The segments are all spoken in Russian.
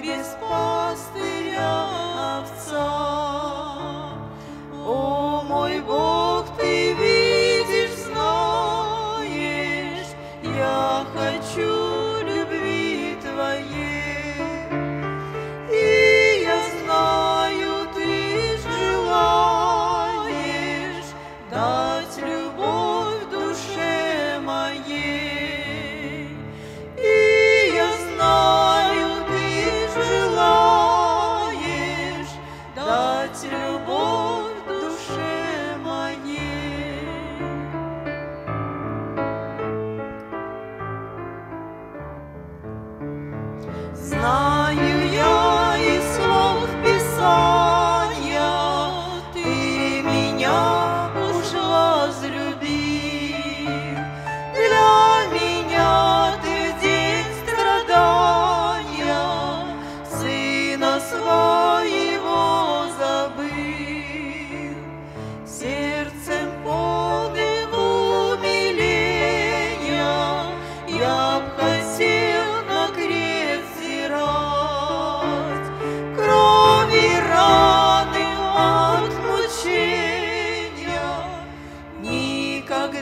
disposti Snow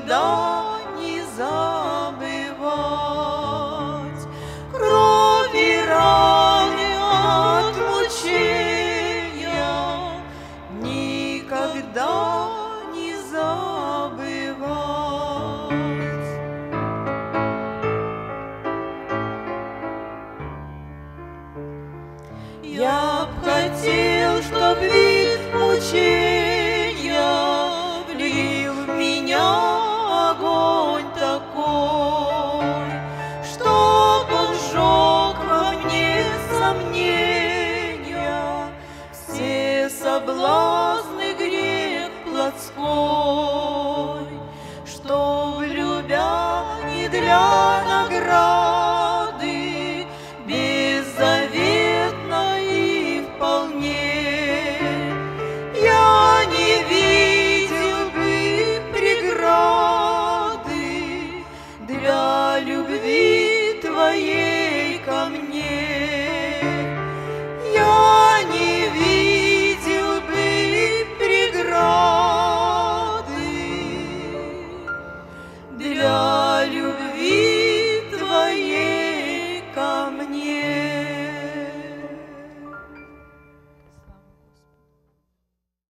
никогда не забывать. Крови раны от мучения никогда не забывать. Я б хотел, чтоб вид мучения сомнения, все соблазны грех плотской.